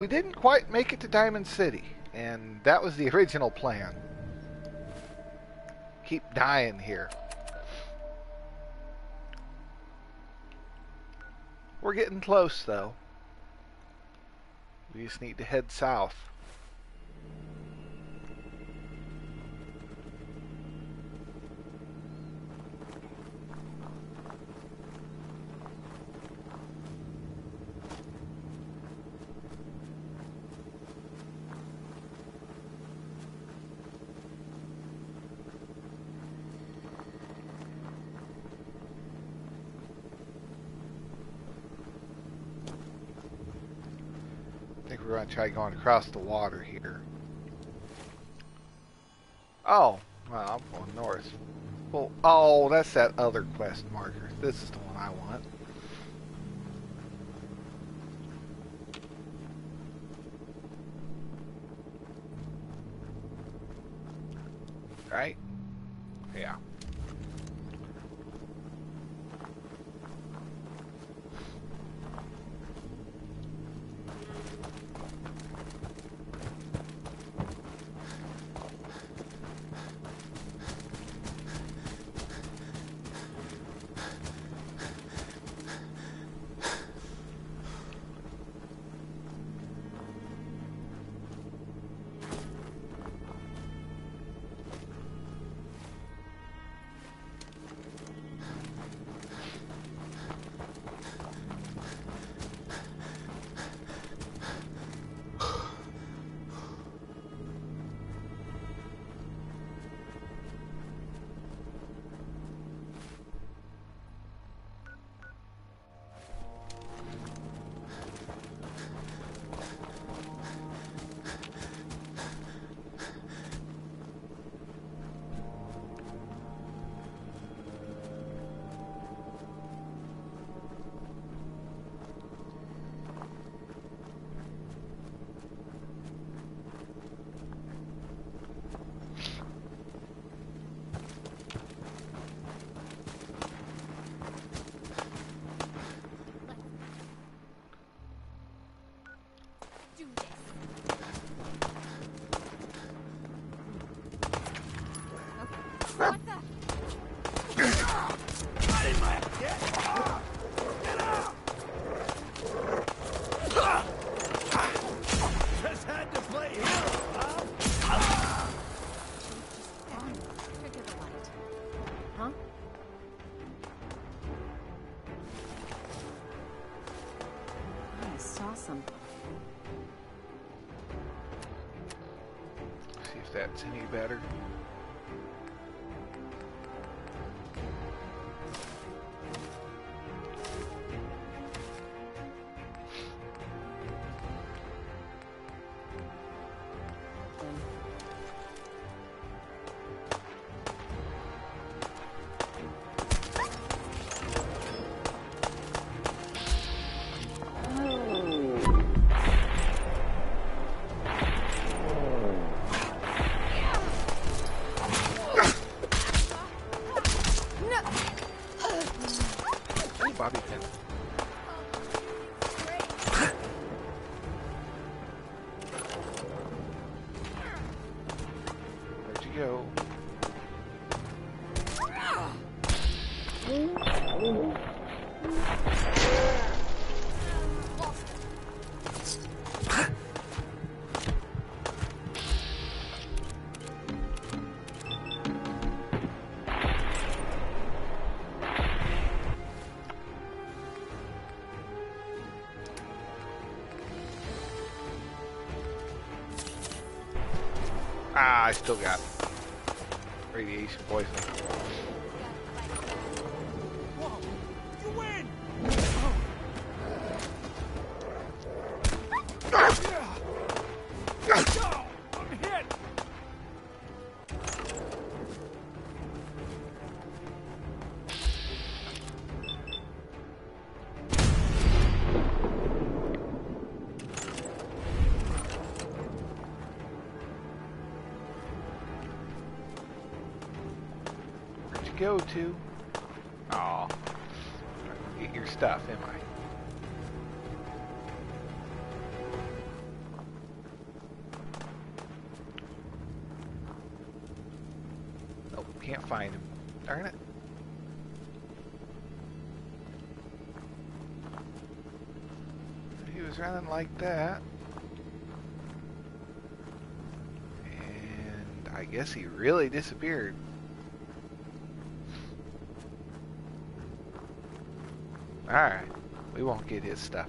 we didn't quite make it to Diamond City, and that was the original plan. Keep dying here. We're getting close, though. We just need to head south. Going to try going across the water here. Oh, well, I'm going north. Well, oh, that's that other quest marker. This is the one I want. If that's any better. I still got radiation poisoning. Like that. And I guess he really disappeared. Alright. We won't get his stuff.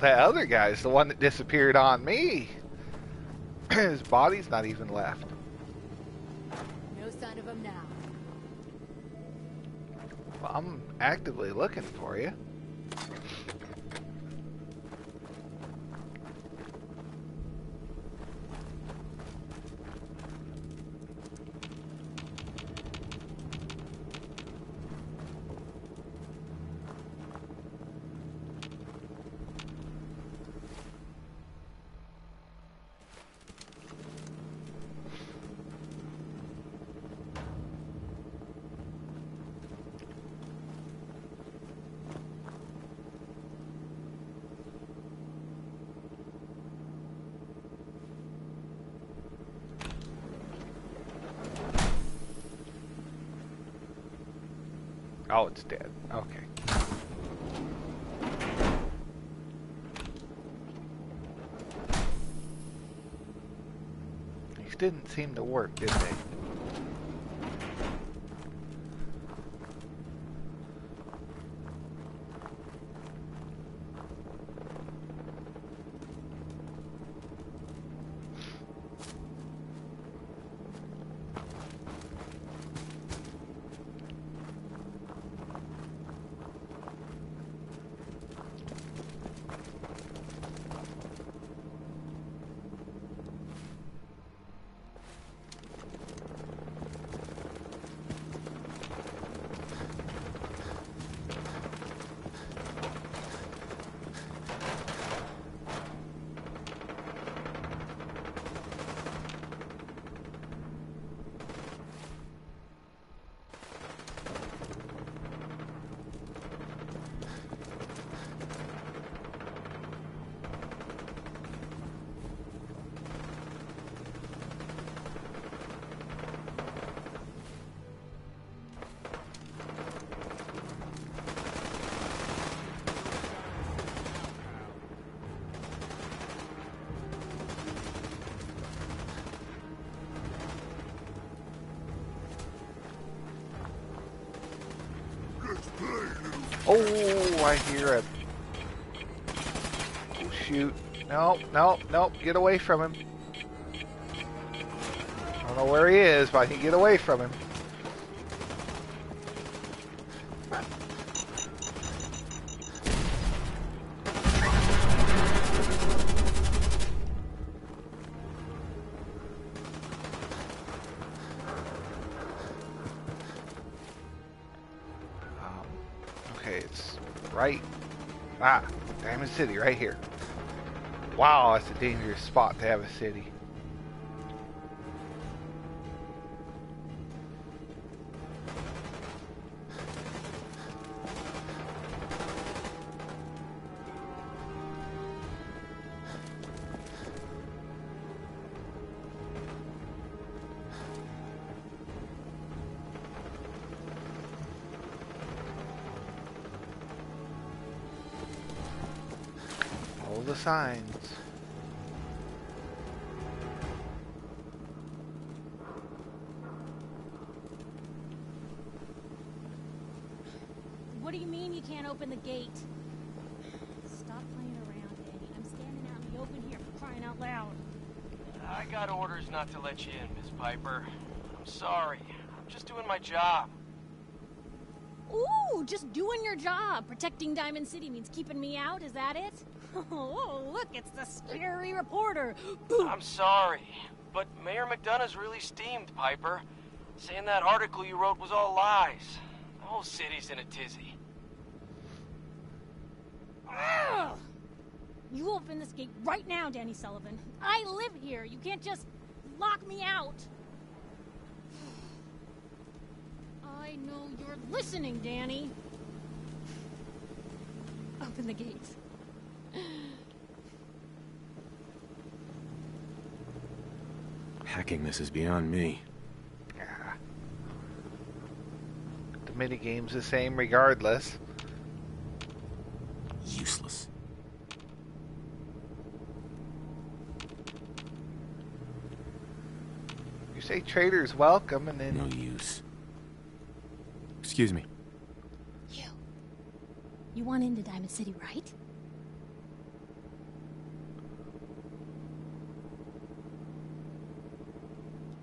That, other guy's the one that disappeared on me. His body's not even left. No sign of him now. Well, I'm actively looking for you. Oh, it's dead. Okay. These didn't seem to work, did they? Oh, I hear a. Oh, shoot. No, no, no. Get away from him. I don't know where he is, but I can get away from him. City, right here. Wow, that's a dangerous spot to have a city. Signs. What do you mean you can't open the gate? Stop playing around, Danny. I'm standing out in the open here for crying out loud. I got orders not to let you in, Miss Piper. I'm sorry. I'm just doing my job. Ooh, just doing your job. Protecting Diamond City means keeping me out, is that it? Oh, look, it's the scary reporter. Boom. I'm sorry, but Mayor McDonough's really steamed, Piper. Saying that article you wrote was all lies. The whole city's in a tizzy. Ugh. You open this gate right now, Danny Sullivan. I live here. You can't just lock me out. I know you're listening, Danny. Open the gates. Hacking this is beyond me. Yeah. The minigame's the same regardless. Useless. You say traders welcome, and then No use. Excuse me. You. You want into Diamond City, right?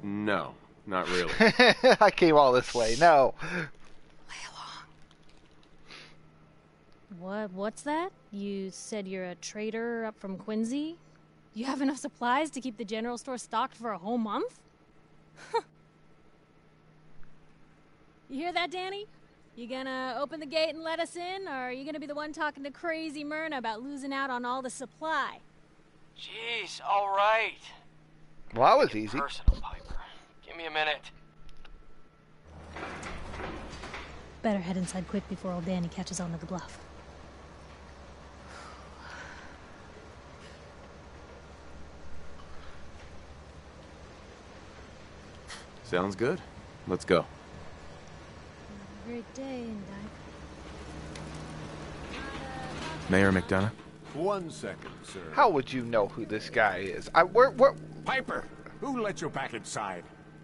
No, not really. I came all this way. No. What? What's that? You said you're a trader up from Quincy? You have enough supplies to keep the general store stocked for a whole month? you hear that, Danny? You gonna open the gate and let us in, or are you gonna be the one talking to crazy Myrna about losing out on all the supply? Jeez, all right. Well, that was easy. Personal, Piper. Give me a minute. Better head inside quick before old Danny catches on to the bluff. Sounds good. Let's go. Great day in Diamond. Mayor McDonough? One second, sir. How would you know who this guy is? I where where Piper, who let you back inside?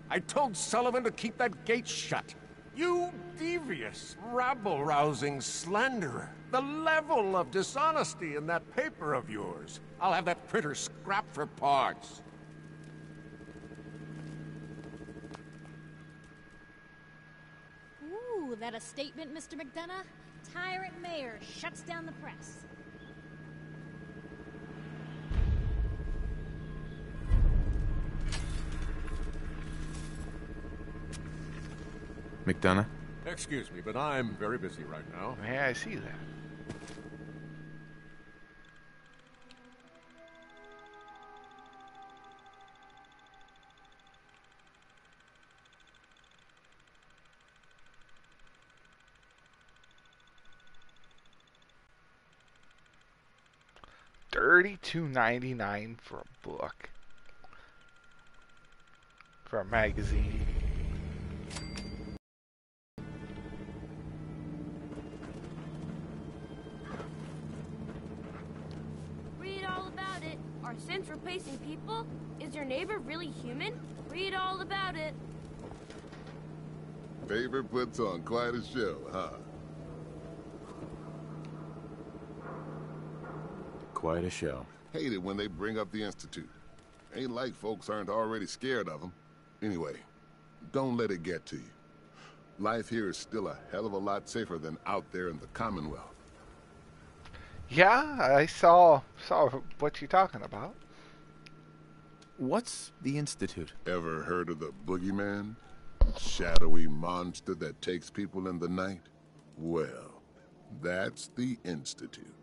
I told Sullivan to keep that gate shut. You devious, rabble-rousing slanderer. The level of dishonesty in that paper of yours. I'll have that printer scrapped for parts. Ooh, that a statement, Mr. McDonough? Tyrant mayor shuts down the press. McDonough? Excuse me, but I'm very busy right now. Yeah, I see that. Thirty-two ninety-nine for a book. For a magazine. Your neighbor really human? Read all about it. Paper puts on quite a show, huh? Quite a show. Hate it when they bring up the Institute. Ain't like folks aren't already scared of them. Anyway, don't let it get to you. Life here is still a hell of a lot safer than out there in the Commonwealth. Yeah, I saw saw what you're talking about. What's the Institute? Ever heard of the boogeyman? Shadowy monster that takes people in the night? Well, that's the Institute.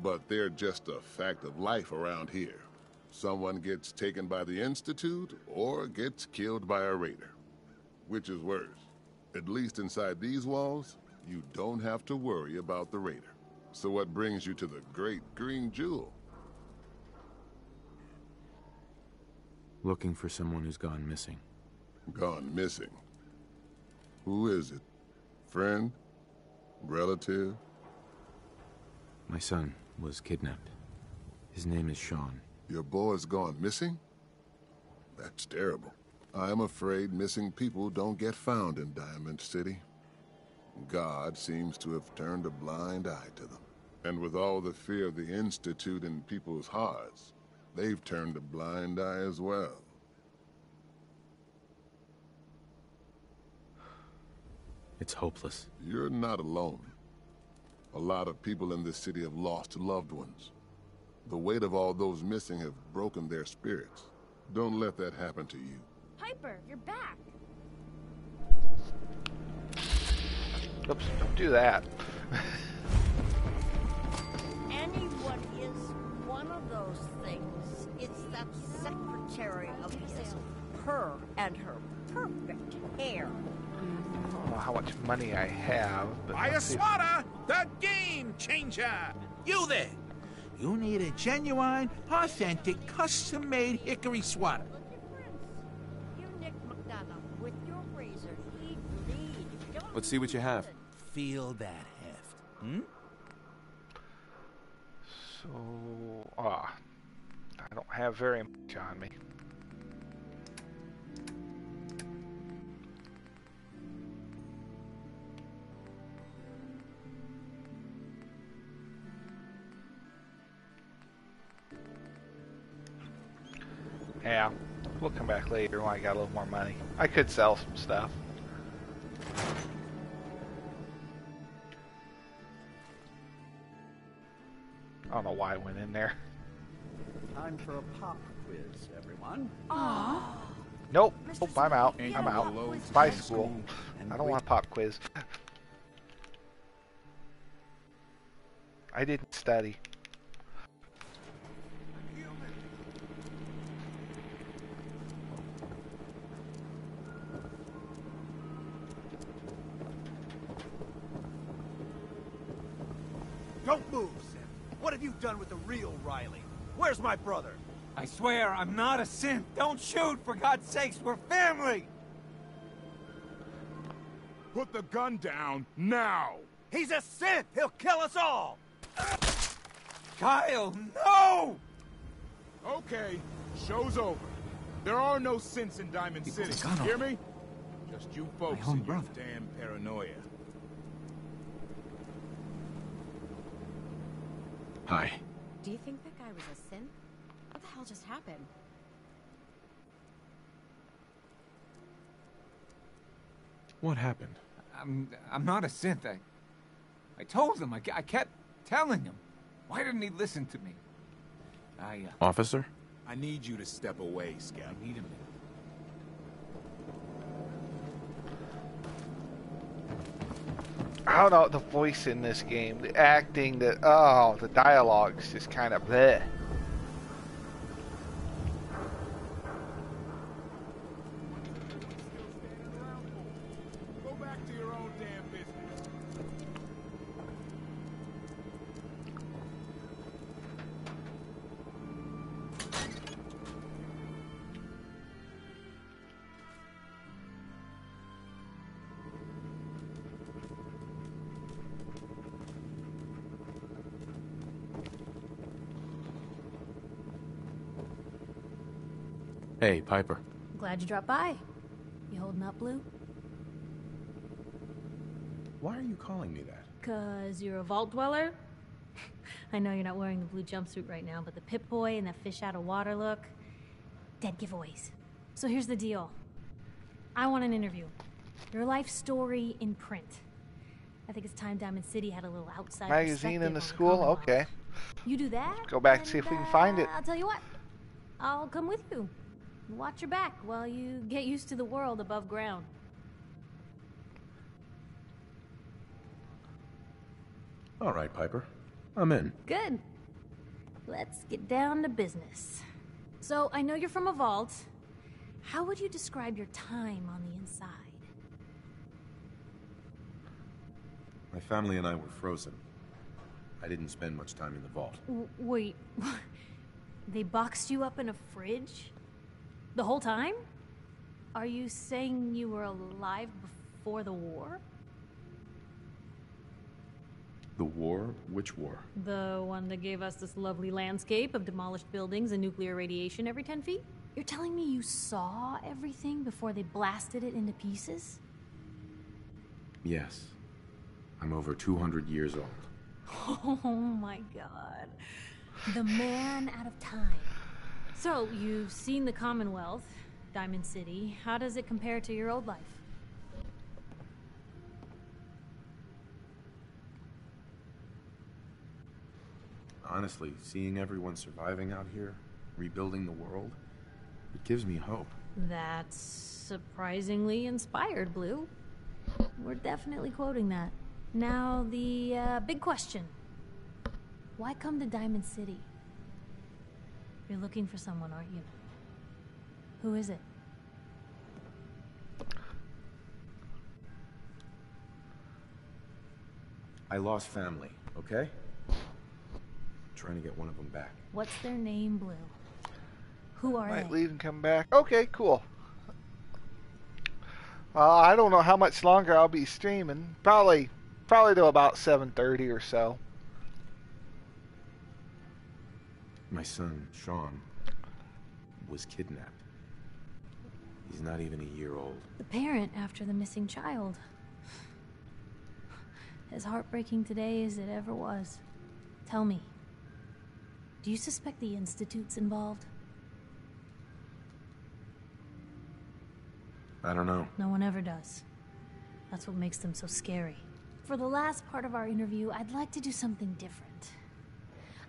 But they're just a fact of life around here. Someone gets taken by the Institute or gets killed by a raider. Which is worse? At least inside these walls, you don't have to worry about the raider. So what brings you to the Great Green Jewel? Looking for someone who's gone missing. Gone missing. Who is it? Friend? Relative? My son was kidnapped. His name is Sean. Your boy's gone missing? That's terrible. I'm afraid missing people don't get found in Diamond City. God seems to have turned a blind eye to them. And with all the fear of the Institute in people's hearts, they've turned a blind eye as well. It's hopeless. You're not alone. A lot of people in this city have lost loved ones. The weight of all those missing have broken their spirits. Don't let that happen to you. Piper, you're back. Oops, don't do that. secretary of his. Her and her perfect hair. I don't know how much money I have, but Buy a let's see if- swatter, the game changer. You there. You need a genuine, authentic, custom-made hickory swatter. Look at Prince. You, Nick McDonough, with your razor, he'd bleed. Let's see what you have. Feel that heft. Hmm? So, ah, I don't have very much on me. Yeah, we'll come back later when I got a little more money. I could sell some stuff. I don't know why I went in there. Time for a pop quiz, everyone. Nope. Mr. Nope, I'm out. Smith, I'm out. what Bye, high school. I don't want a pop quiz. I didn't study. Don't move, Sam. What have you done with the real Riley? Where's my brother? I swear I'm not a synth. Don't shoot, for God's sakes. We're family. Put the gun down now. He's a synth! He'll kill us all! Kyle, no! Okay, show's over. There are no synths in Diamond You put City. the. Hear me? Just you folks and your brother. damn paranoia. Hi. Do you think that guy was a synth? What the hell just happened? What happened? I'm I'm not a synth. I I told him. I, I kept telling him. Why didn't he listen to me? I uh, Officer? I need you to step away, Scout. I need him. I don't know the voice in this game, the acting, the oh, the dialogue's just kind of bleh. Hey, Piper. Glad you dropped by. You holding up, Blue? Why are you calling me that? Cause you're a vault dweller? I know you're not wearing the blue jumpsuit right now, but the Pip Boy and the fish out of water look. Dead giveaways. So here's the deal. I want an interview. Your life story in print. I think it's time Diamond City had a little outside Magazine in the school? Commonwealth. Okay. You do that? Go back and see if we can find it. uh, I'll tell you what. I'll come with you. Watch your back while you get used to the world above ground. All right, Piper. I'm in. Good. Let's get down to business. So, I know you're from a vault. How would you describe your time on the inside? My family and I were frozen. I didn't spend much time in the vault. W- wait. they boxed you up in a fridge? The whole time? Are you saying you were alive before the war? The war? Which war? The one that gave us this lovely landscape of demolished buildings and nuclear radiation every 10 feet? You're telling me you saw everything before they blasted it into pieces? Yes. I'm over 200 years old. Oh my god. The man out of time. So, you've seen the Commonwealth, Diamond City. How does it compare to your old life? Honestly, seeing everyone surviving out here, rebuilding the world, it gives me hope. That's surprisingly inspired, Blue. We're definitely quoting that. Now, the uh, big question why come to Diamond City? You're looking for someone, aren't you? Who is it? I lost family, okay? trying to get one of them back. What's their name, Blue? Who are Might they? leave and come back. Okay, cool. Uh, I don't know how much longer I'll be streaming. Probably, probably to about 7:30 or so. My son, Sean, was kidnapped. He's not even a year old. The parent after the missing child. As heartbreaking today as it ever was. Tell me, do you suspect the Institute's involved? I don't know. No one ever does. That's what makes them so scary. For the last part of our interview, I'd like to do something different.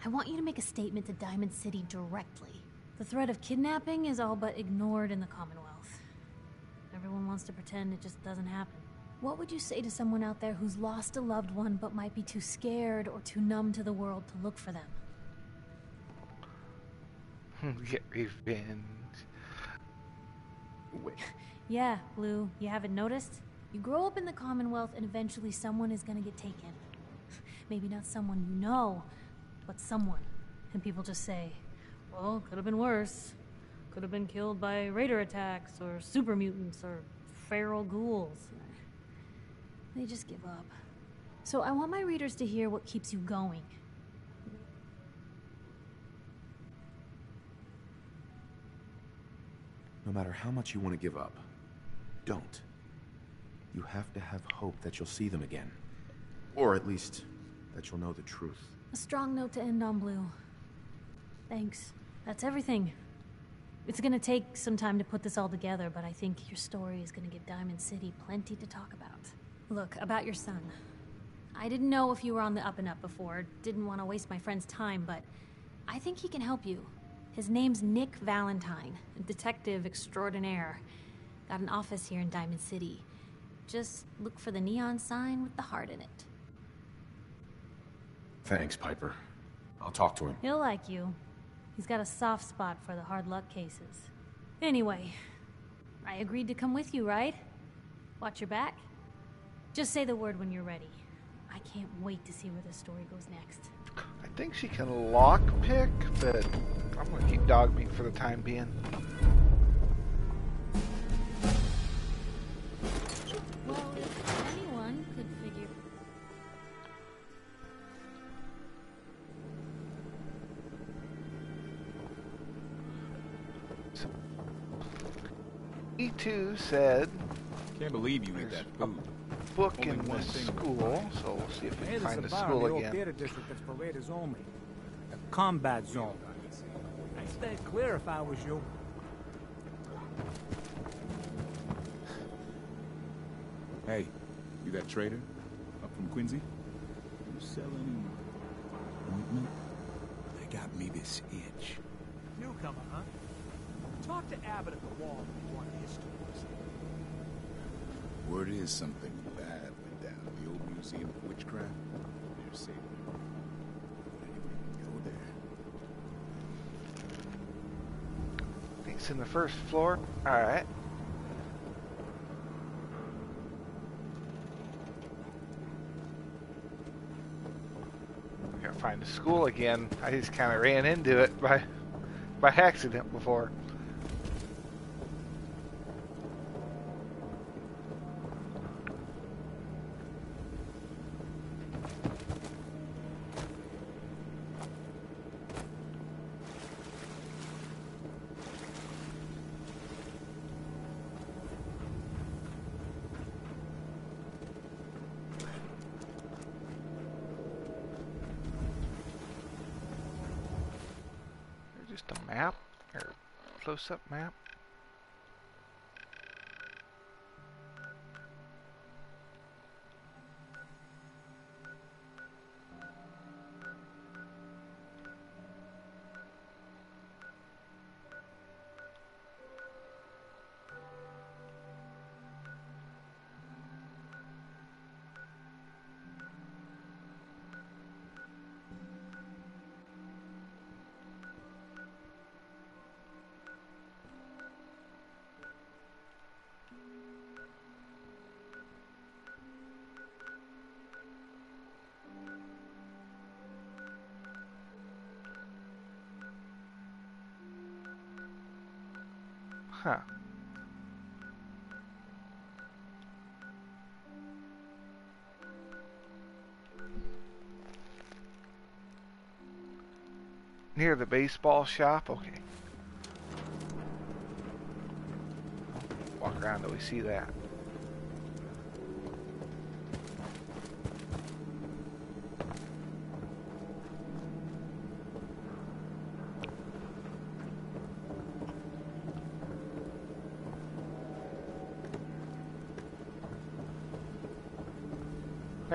I want you to make a statement to Diamond City directly. The threat of kidnapping is all but ignored in the Commonwealth. Everyone wants to pretend it just doesn't happen. What would you say to someone out there who's lost a loved one but might be too scared or too numb to the world to look for them? Hmm, get revenge. Wait. Yeah, Blue, you haven't noticed? You grow up in the Commonwealth and eventually someone is gonna get taken. Maybe not someone you know, but someone. And people just say, well, could have been worse. Could have been killed by raider attacks, or super mutants, or feral ghouls. They just give up. So I want my readers to hear what keeps you going. No matter how much you want to give up, don't. You have to have hope that you'll see them again. Or at least, that you'll know the truth. A strong note to end on, Blue. Thanks. That's everything. It's gonna take some time to put this all together, but I think your story is gonna give Diamond City plenty to talk about. Look, about your son. I didn't know if you were on the up and up before, didn't want to waste my friend's time, but I think he can help you. His name's Nick Valentine, a detective extraordinaire. Got an office here in Diamond City. Just look for the neon sign with the heart in it. Thanks, Piper. I'll talk to him. He'll like you. He's got a soft spot for the hard luck cases. Anyway, I agreed to come with you, right? Watch your back. Just say the word when you're ready. I can't wait to see where the story goes next. I think she can lock pick, but I'm gonna keep Dogmeat for the time being. E2 said Can't believe you ate that food. book Only in one this thing school, so we'll see if we can find a the school the old again. theater district that's for raiders only. The combat zone. I'd stay clear if I was you. Hey, you that trader? Up from Quincy? You sell any ointment? They got me this itch. Newcomer, huh? Talk to Abbott at the wall if you want his stories. Word is something bad went down at the old Museum of Witchcraft. They're there. It's in the first floor. Alright. Gotta find the school again. I just kind of ran into it by by accident before. A map or close-up map. Huh. Near the baseball shop? Okay. Walk around till we see that.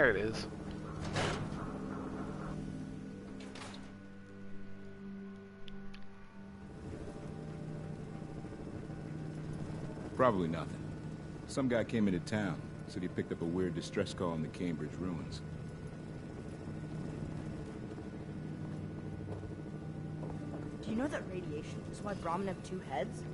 There it is. Probably nothing. Some guy came into town, said he picked up a weird distress call in the Cambridge ruins. Do you know that radiation is why Brahmin have two heads?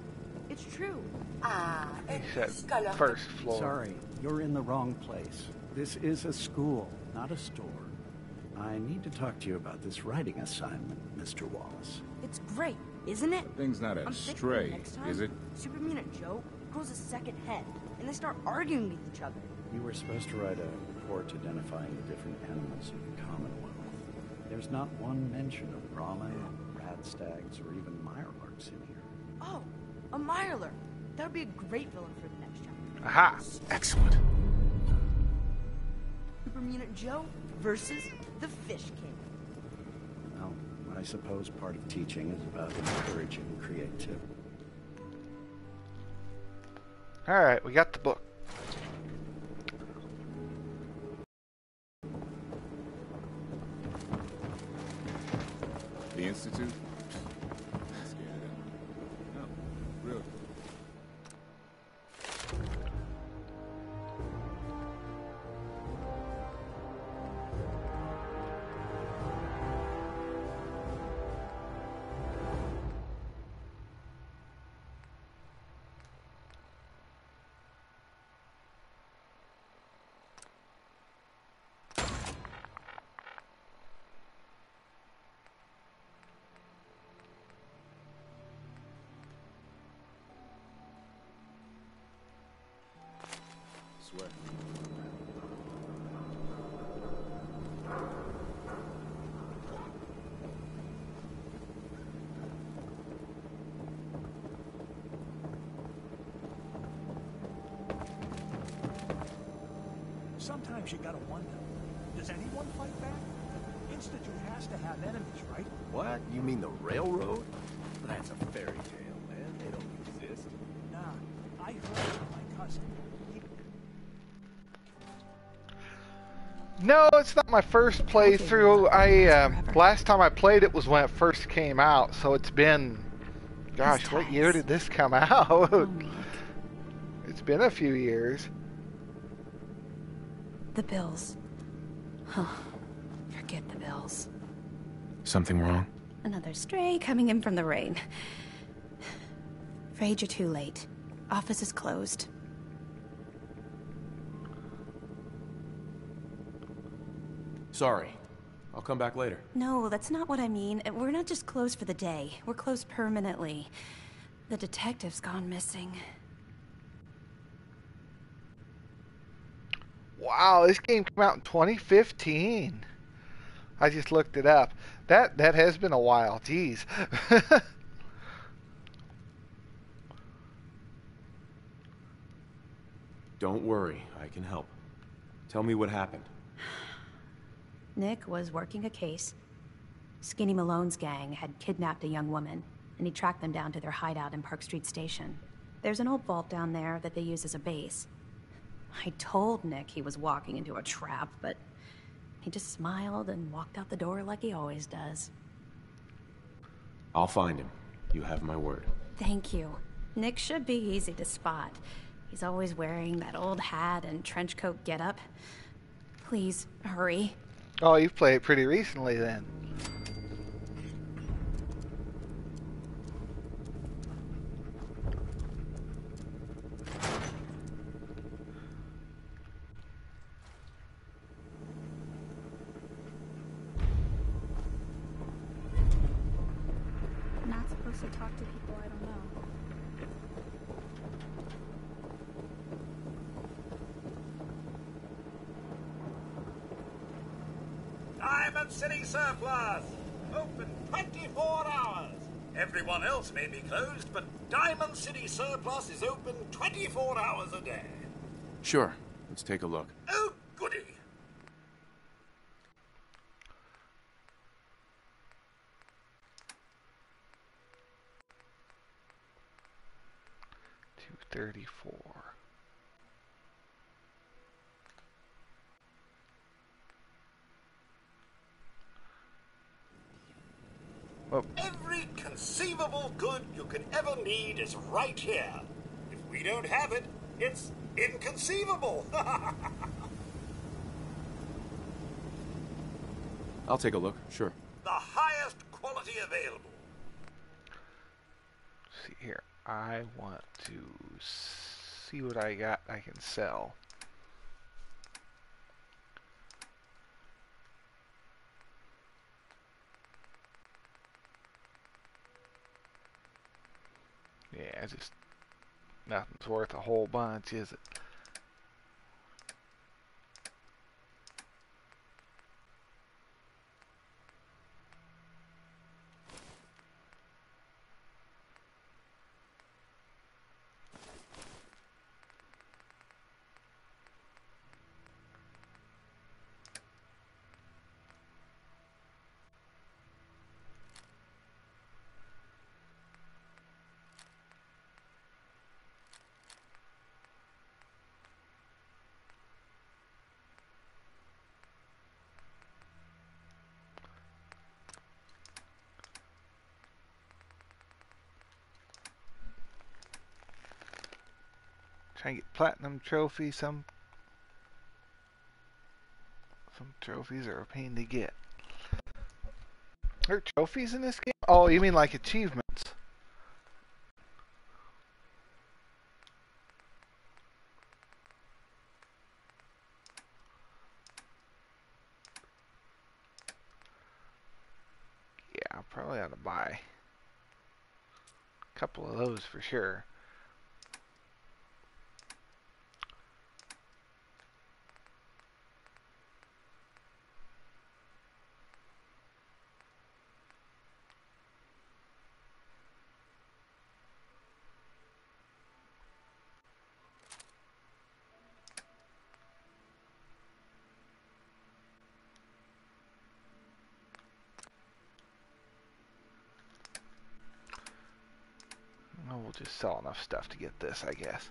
It's true. Ah, He said first floor. Sorry, you're in the wrong place. This is a school, not a store. I need to talk to you about this writing assignment, Mr. Wallace. It's great, isn't it? The Thing's not I'm a stray, next time, is it? Super Mutant Joe grows a second head, and they start arguing with each other. You were supposed to write a report identifying the different animals of the Commonwealth. There's not one mention of Brahmin, rat stags, or even Mirelurks in here. Oh, a Mirelurk. That would be a great villain for the next chapter. Aha! Excellent. Super Mutant Joe versus the Fish King. Well, I suppose part of teaching is about encouraging creativity. Alright, we got the book. The Institute? Sometimes you gotta wonder, does anyone fight back? Institute has to have enemies, right? What? You mean the railroad? That's a fairy tale, man. They don't exist. Nah, I heard from my cousin. He No, it's not my first playthrough. I uh, last time I played it was when it first came out, so it's been gosh, what year did this come out? it's been a few years. The bills. Huh. Forget the bills. Something wrong? Another stray coming in from the rain. Afraid you're too late. Office is closed. Sorry. I'll come back later. No, that's not what I mean. We're not just closed for the day. We're closed permanently. The detective's gone missing. Wow, this game came out in 2015. I just looked it up. That that has been a while. Jeez. Don't worry. I can help. Tell me what happened. Nick was working a case. Skinny Malone's gang had kidnapped a young woman, and he tracked them down to their hideout in Park Street Station. There's an old vault down there that they use as a base. I told Nick he was walking into a trap, but he just smiled and walked out the door like he always does. I'll find him. You have my word. Thank you. Nick should be easy to spot. He's always wearing that old hat and trench coat getup. Please, hurry. oh, you've played it pretty recently then. talk to people I don't know. City surplus! Open 24 hours! Everyone else may be closed, but Diamond City Surplus is open 24 hours a day. Sure. Let's take a look. Oh! Good you could ever need is right here. If we don't have it, it's inconceivable. I'll take a look, sure. the highest quality available. see here. I want to see what I got I can sell. Yeah, just nothing's worth a whole bunch, is it? Trying to get platinum trophy. Some some trophies are a pain to get. Are trophies in this game? Oh, you mean like achievements? Yeah, I probably ought to buy a couple of those for sure. Oh, we'll just sell enough stuff to get this, I guess.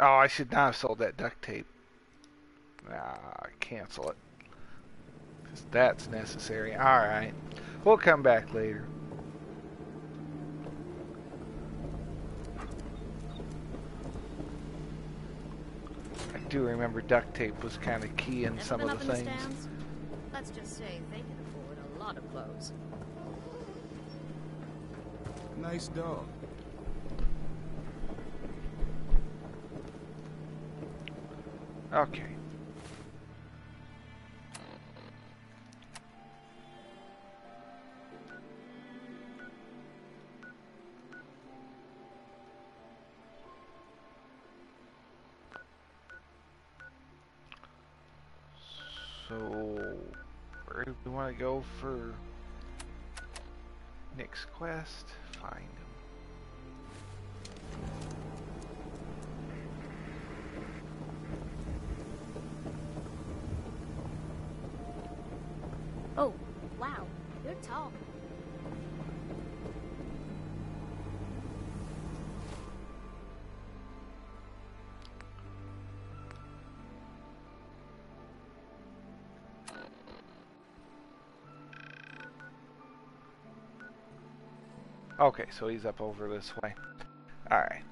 Oh, I should not have sold that duct tape. Ah, cancel it. Because that's necessary. Alright. We'll come back later. I do remember duct tape was kind of key in Never some of the in the things. Let's just say they can afford a lot of clothes. Nice dog. Okay. Go for next quest? Find Okay, so he's up over this way. Alright.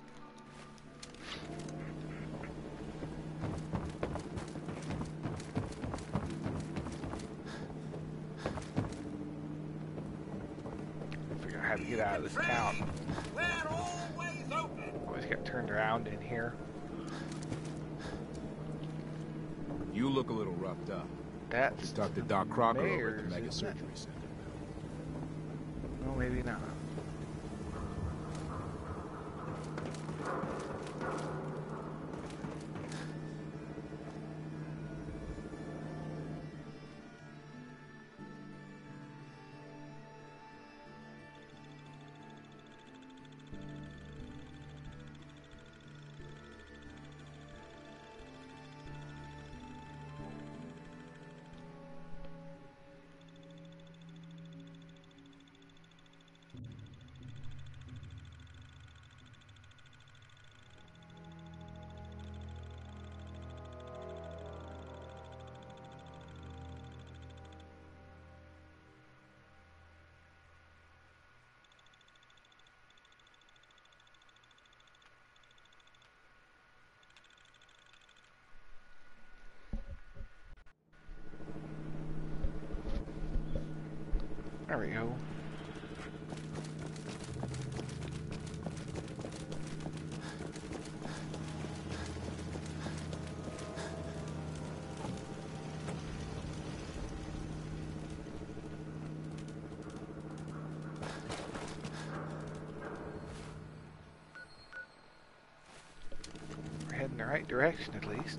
Figure out how to get out of this town. Always open. Get turned around in here. You look a little roughed up. That's Dr. Doc Crocker over at the Mega isn't? Surgery Center. There we go. We're heading the right direction at least.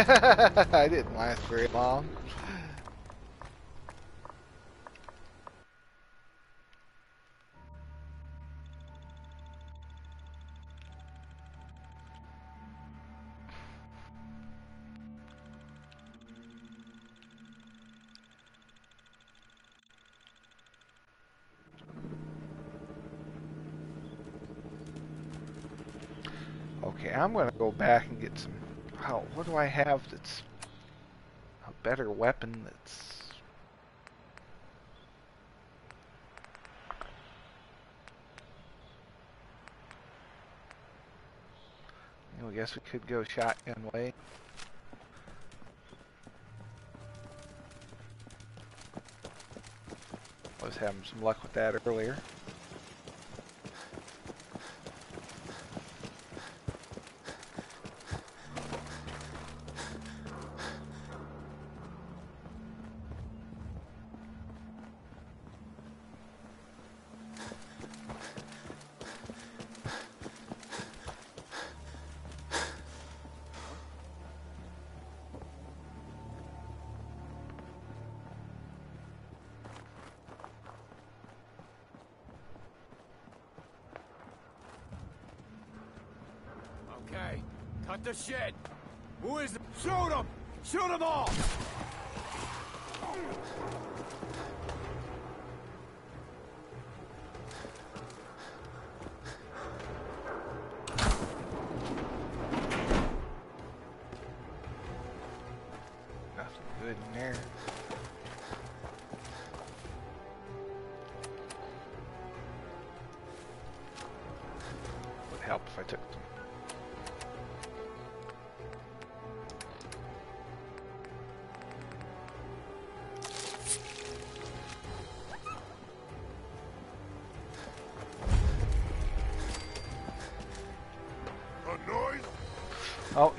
I didn't last very long. Okay, I'm gonna go back and get some. What do I have that's a better weapon that's. I guess we could go shotgun way. I was having some luck with that earlier. Okay, shit. Who is it? Shoot them! Shoot them all!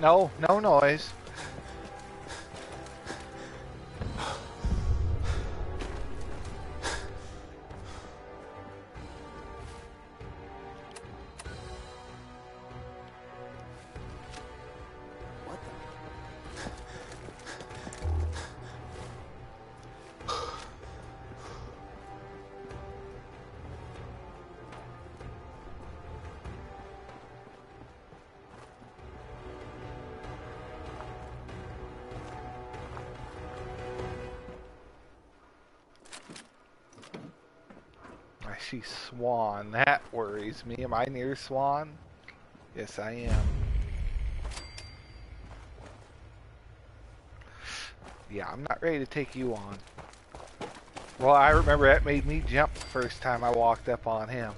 No, no noise. Swan. That worries me. Am I near Swan? Yes, I am. Yeah, I'm not ready to take you on. Well, I remember that made me jump the first time I walked up on him.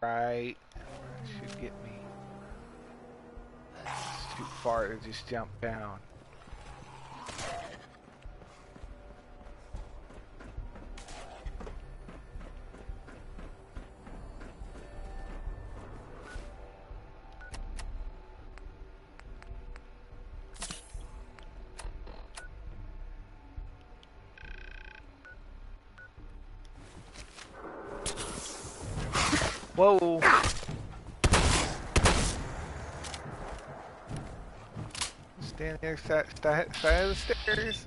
Right it should get me. It's too far to just jump down. Side, side of the stairs.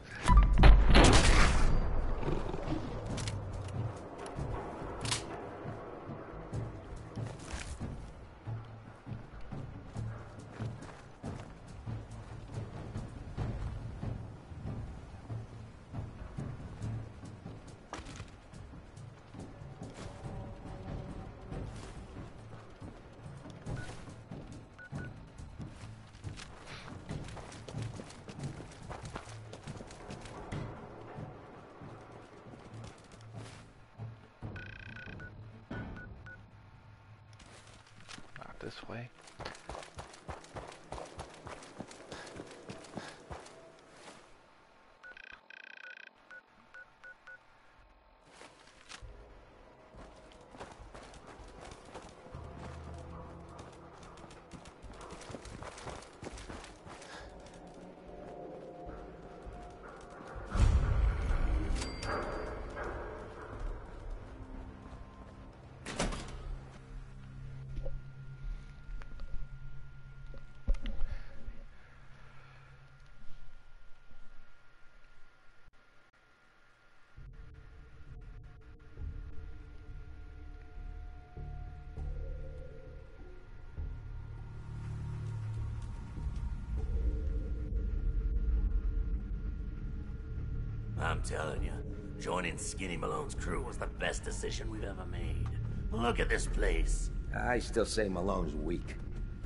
I'm telling you, joining Skinny Malone's crew was the best decision we've ever made. Look at this place. I still say Malone's weak.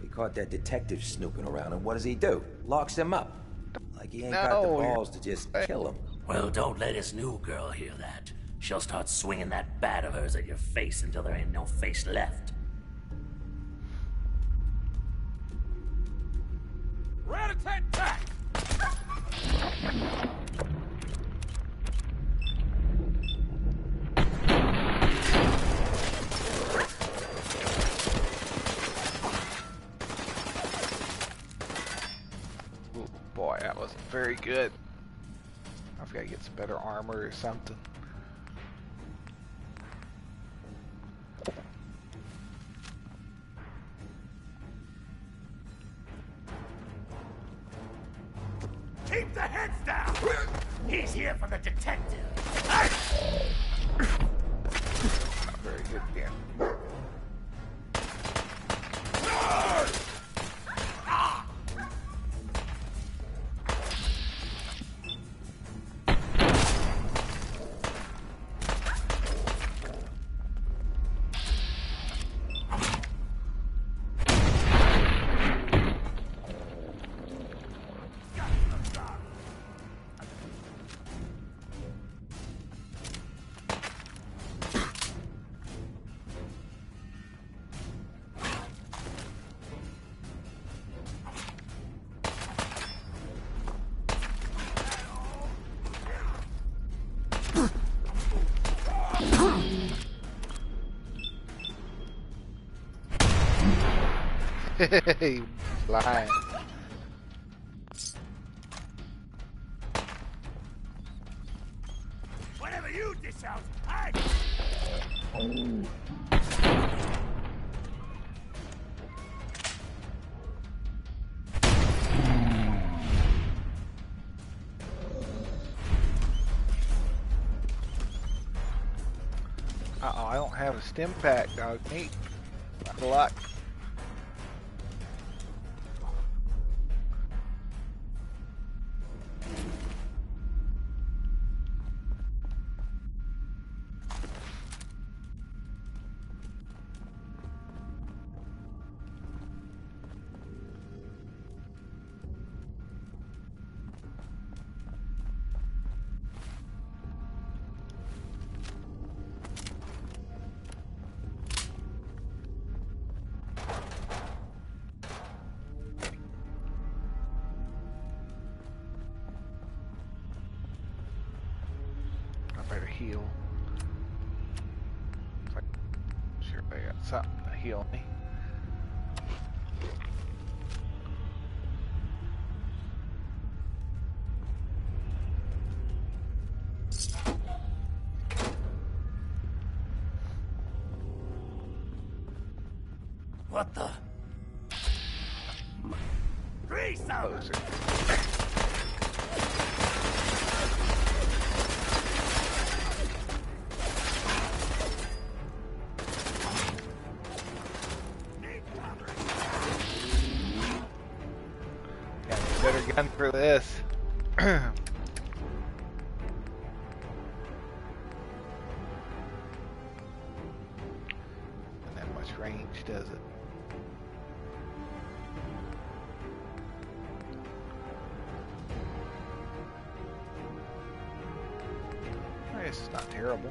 He caught that detective snooping around, and what does he do? Locks him up. Like he ain't got the balls to just kill him. Well, don't let his new girl hear that. She'll start swinging that bat of hers at your face until there ain't no face left. Better armor or something. Keep the heads down! He's here for the detective. Not very good again. Hey, lying. Whatever you dish out, I... Uh oh, I don't have a stim pack, dog. Neat. Not a lot. For this. Does it? It's not terrible.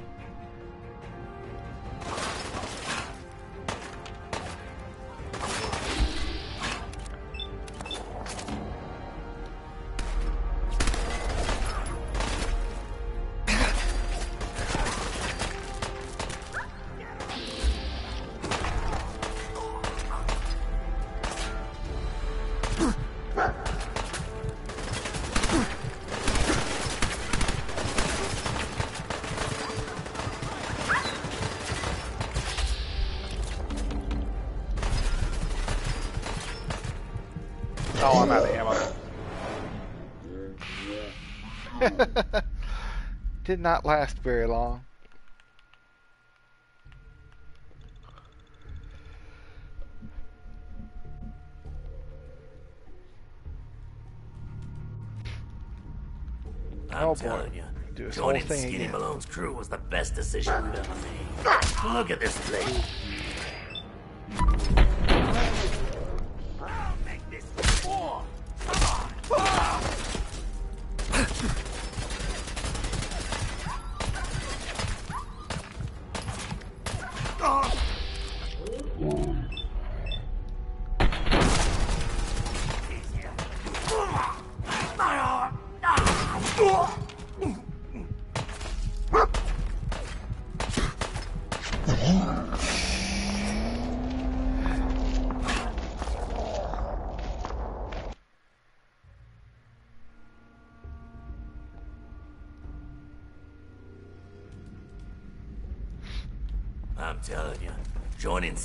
Oh, I'm out of ammo. Did not last very long. I'm Oh, boy. telling you, Do joining Skinny again. Malone's crew was the best decision we've ever made. Look at this place.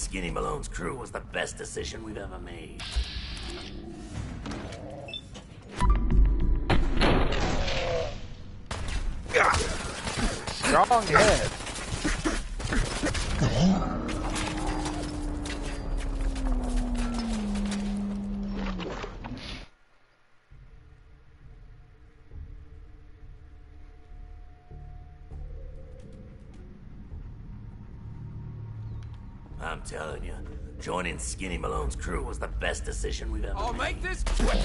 Skinny Malone's crew was the best decision we've ever made. Strong head. Joining Skinny Malone's crew was the best decision we've ever I'll made. make this quick!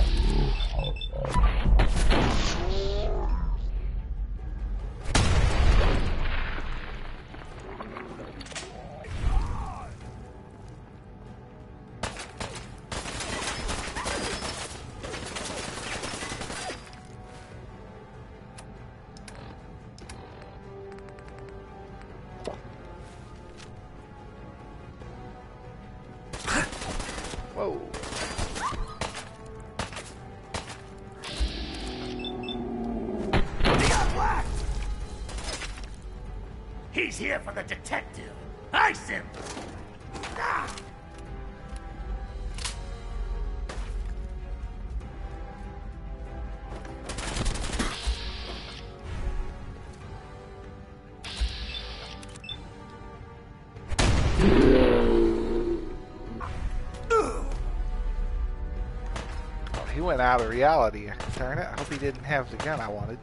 Detective. Ice him! Ah! He went out of reality. Darn it. I hope he didn't have the gun I wanted.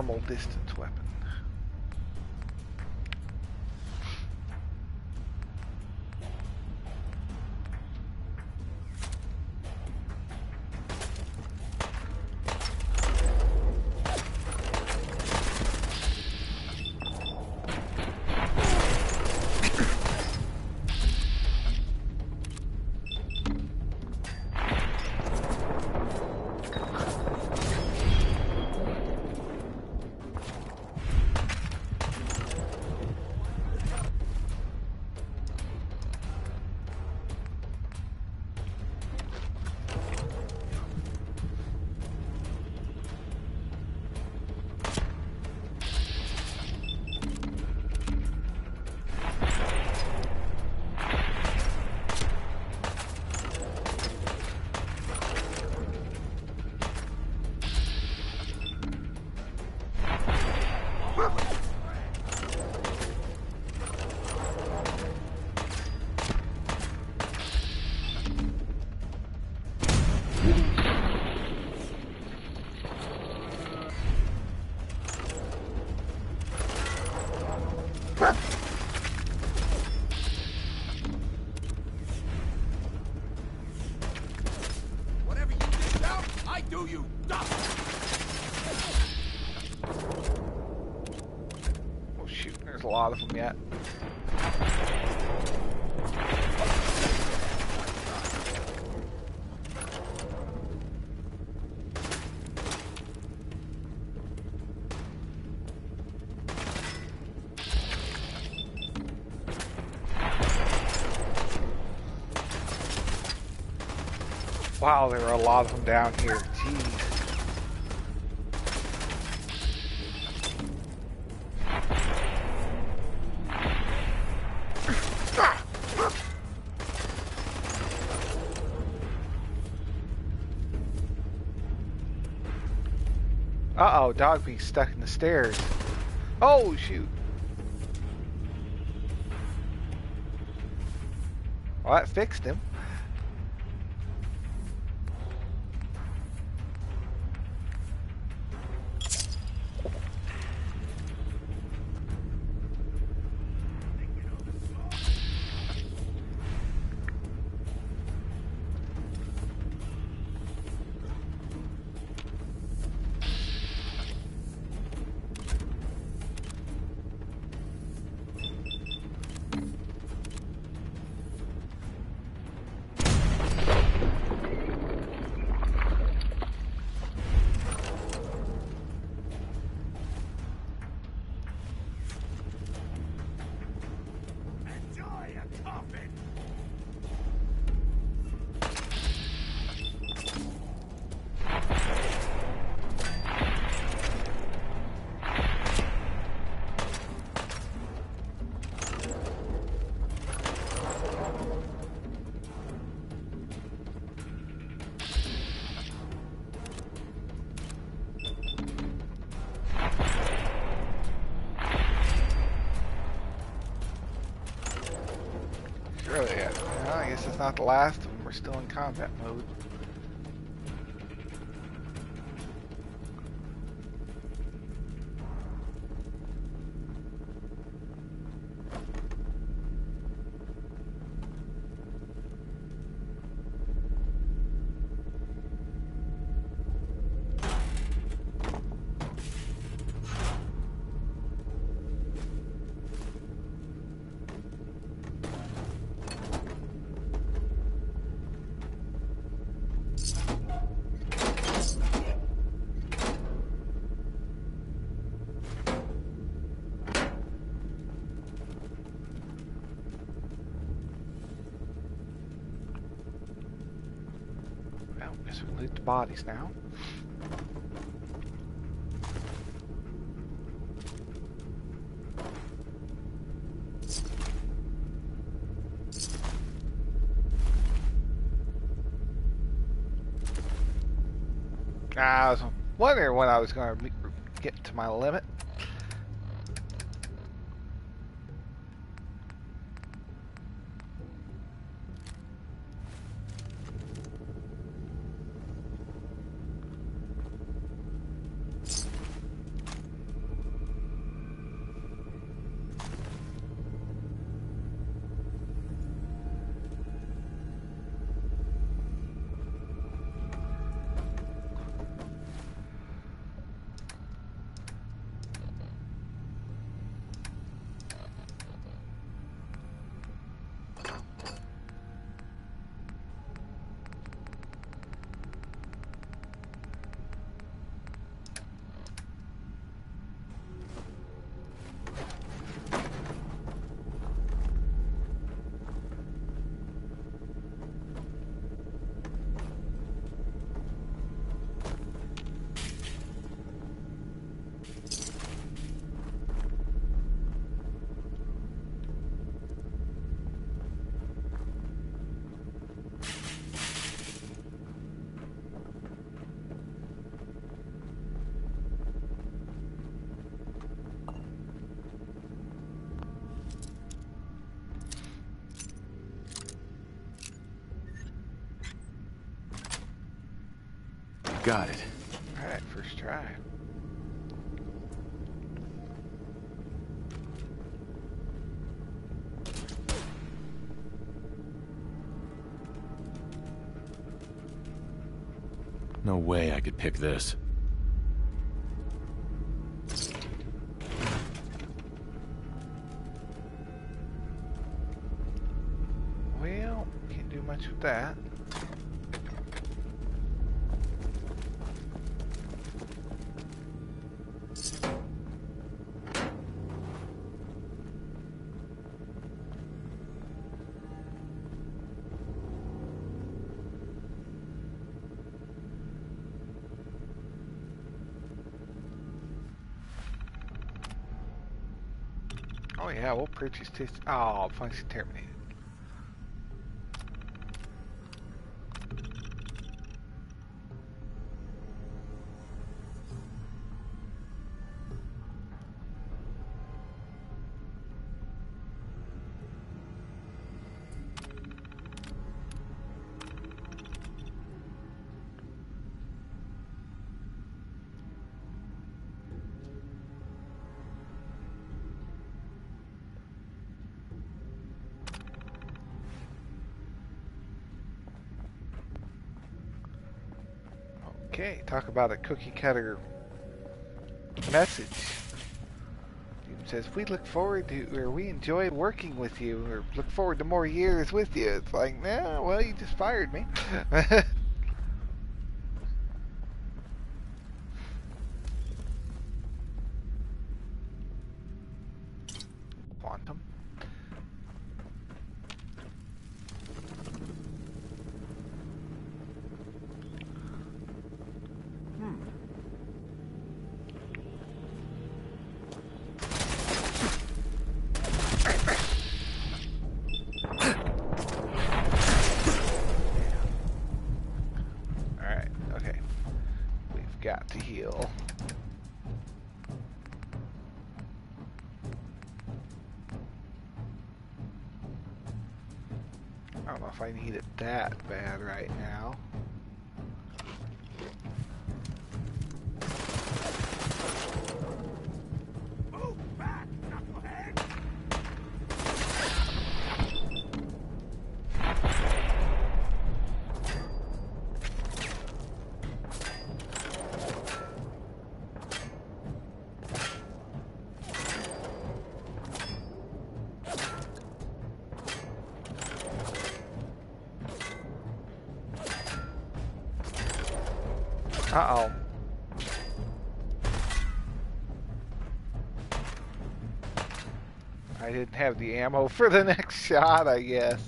Normal distance lot of them yet. Wow, there are a lot of them down here. Dog being stuck in the stairs. Oh, shoot. Well, that fixed him. Well, I guess it's not the last them. We're still in combat mode. Bodies now. Ah, I was wondering when I was going to get to my limit. I could pick this. Well, can't do much with that. Oh yeah, we'll purchase this. Oh, function terminated. Talk about a cookie cutter message. It says, we look forward to, or we enjoy working with you, or look forward to more years with you. It's like, nah, well, you just fired me. if I need it ammo for the next shot, I guess.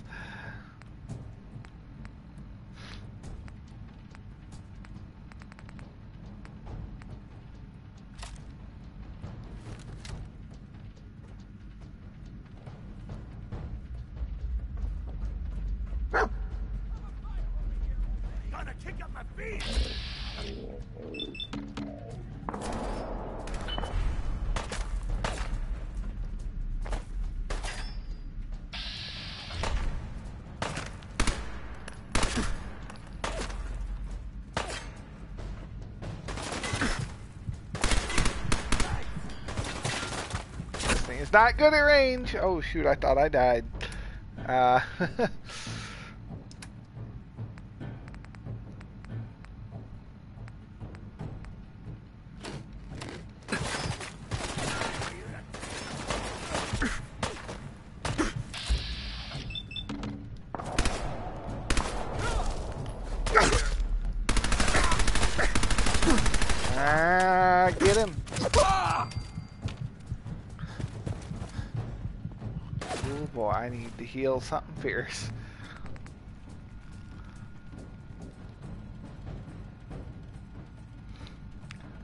Gonna kick up my feet! Not good at range. Oh shoot, I thought I died. Uh, ah, get him. Oh boy, I need to heal something fierce.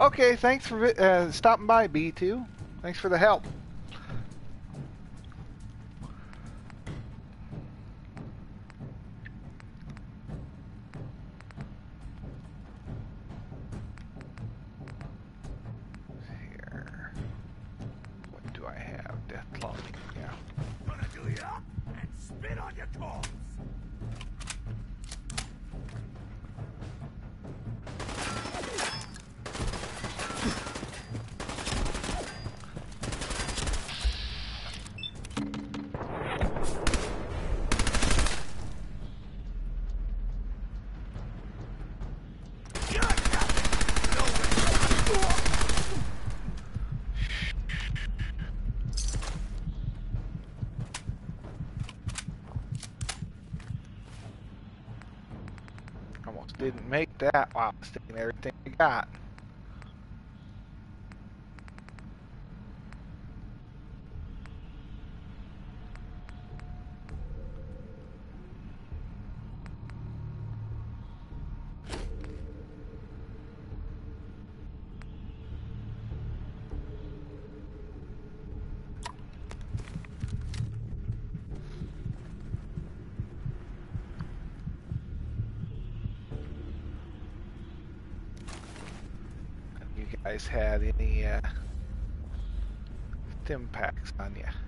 Okay, thanks for uh, stopping by, B2. Thanks for the help. Didn't make that sticking everything I got. you guys had any uh, packs on you.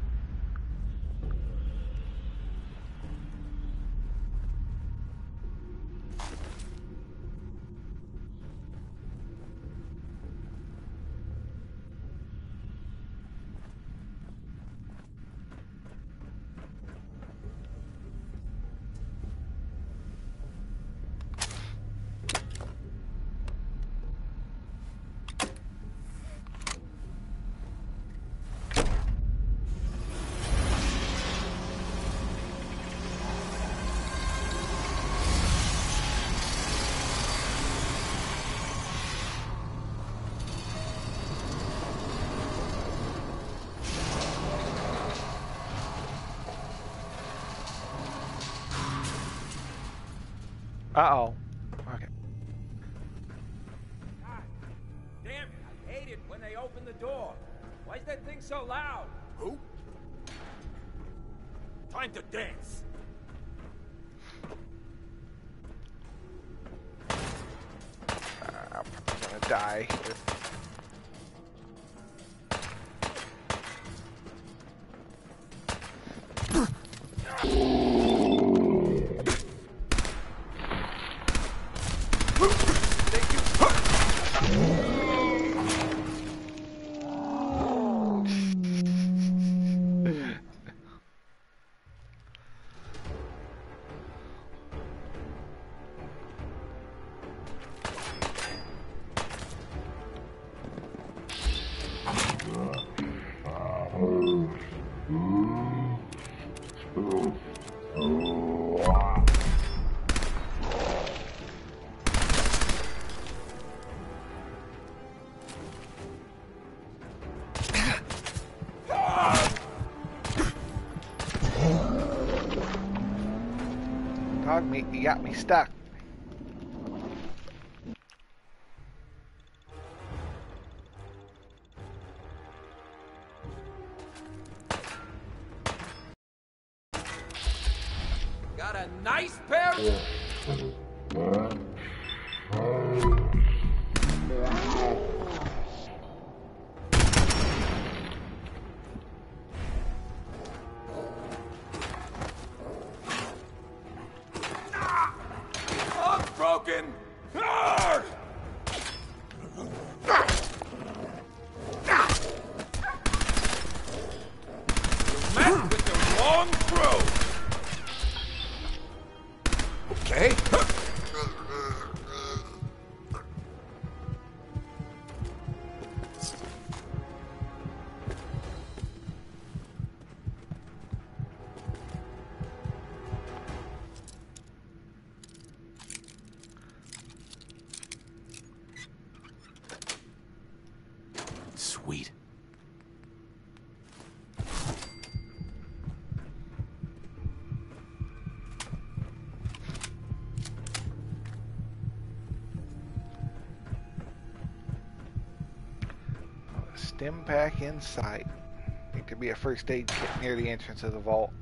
Uh-oh. Okay. Damn it, I hate it when they open the door. Why is that thing so loud? Who? Time to dance. I'm gonna die here. Dog you Stimpak in sight. Need to be a first aid kit near the entrance of the vault.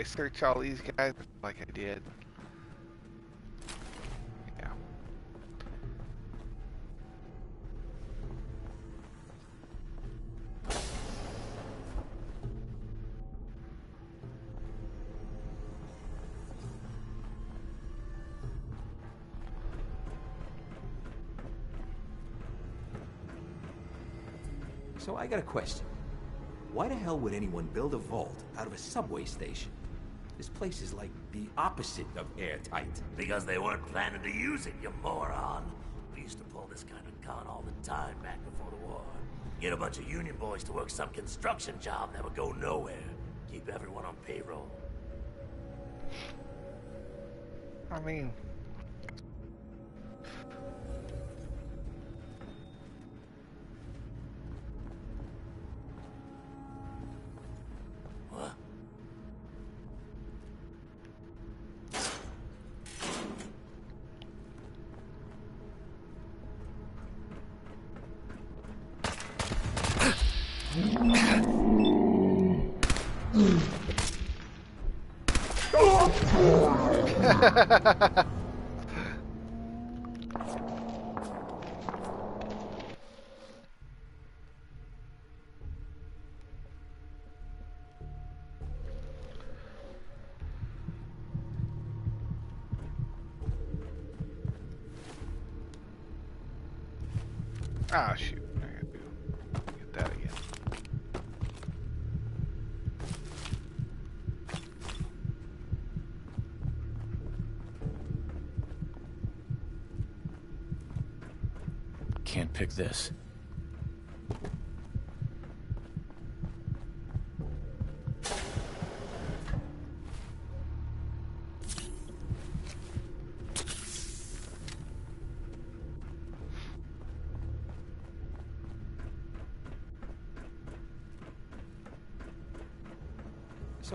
I search all these guys like I did. Yeah. So I got a question. Why the hell would anyone build a vault out of a subway station? This place is like the opposite of airtight. Because they weren't planning to use it, you moron. We used to pull this kind of con all the time back before the war. Get a bunch of union boys to work some construction job that would go nowhere. Keep everyone on payroll. I mean, What? ah, shoot. I gotta do get that again. Can't pick this.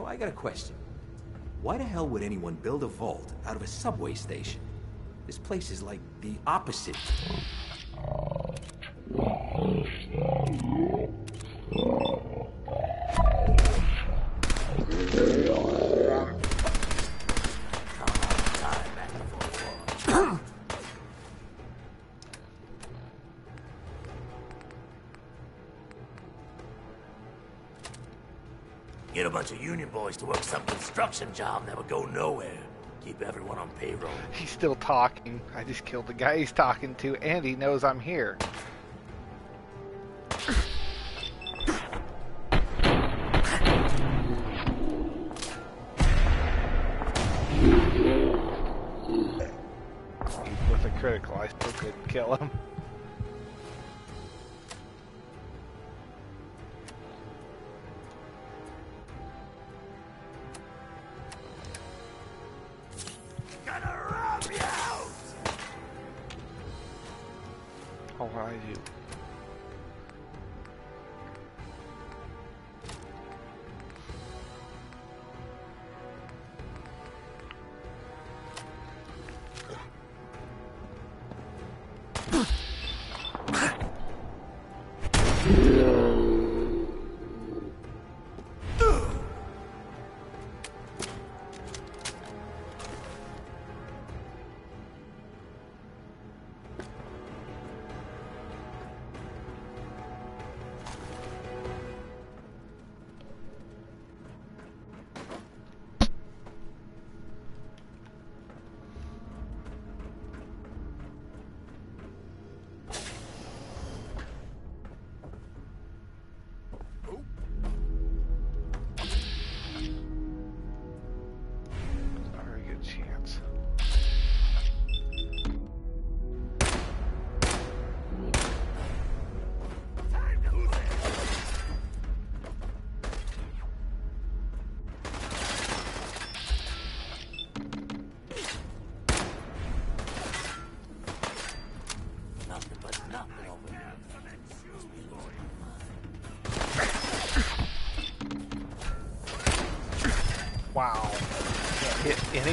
I got a question. Why the hell would anyone build a vault out of a subway station? This place is like the opposite. To work some construction job that would go nowhere. Keep everyone on payroll. He's still talking. I just killed the guy he's talking to, and he knows I'm here.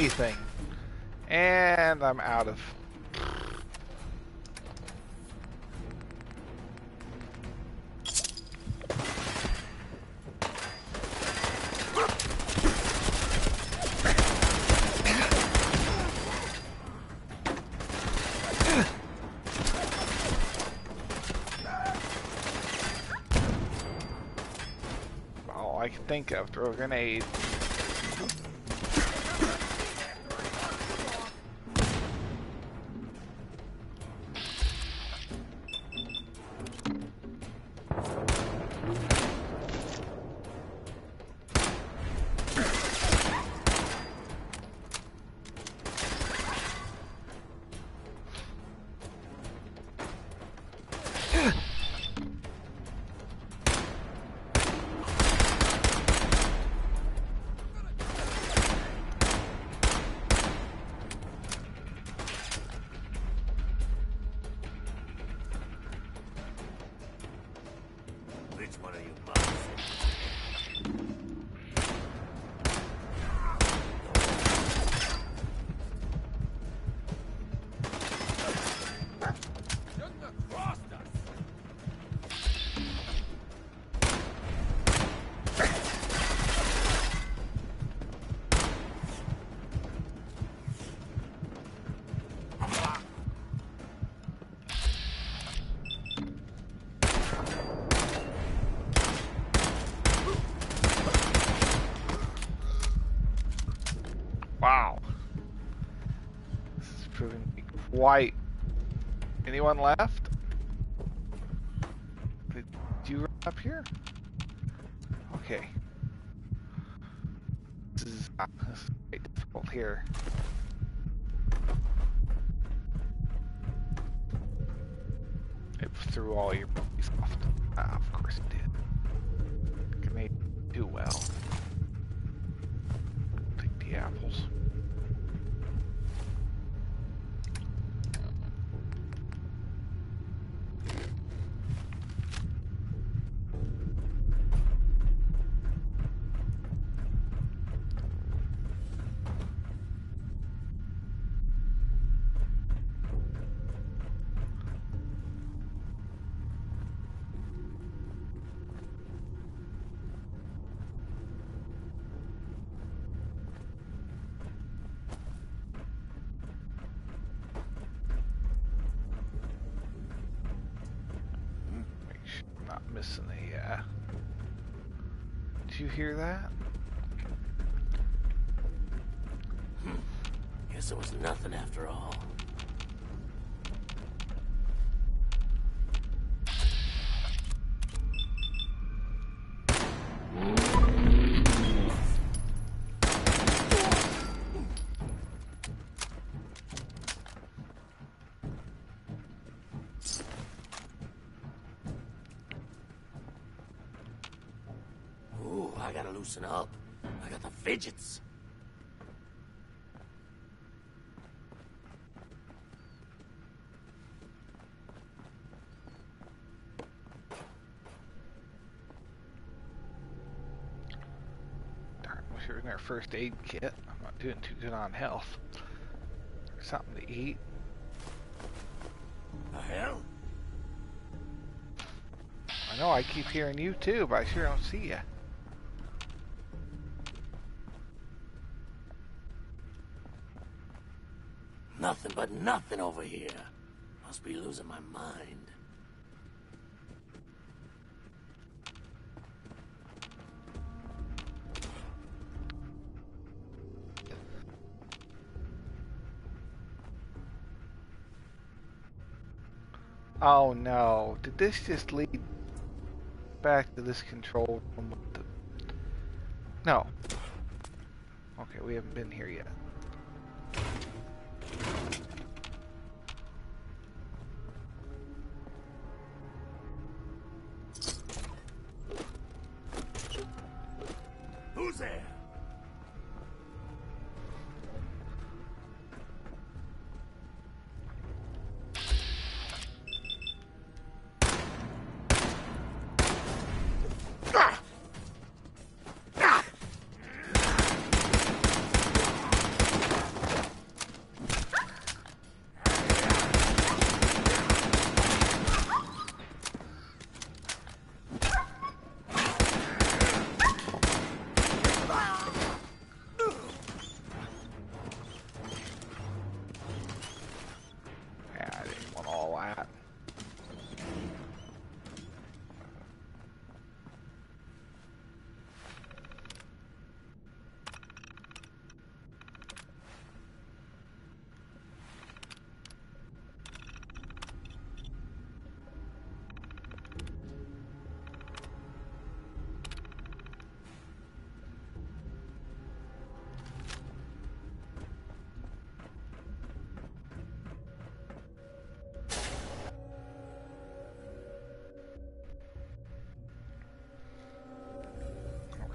Anything. And I'm out of. Think of, throw a grenade. White. Anyone left? Uh... Did you hear that? Guess it was nothing after all. Loosen up. I got the fidgets. Darn, we were in our first aid kit. I'm not doing too good on health. Something to eat. The hell? I know I keep hearing you too, but I sure don't see you. Nothing over here. Must be losing my mind. Oh no, did this just lead back to this control room. No. Okay, we haven't been here yet.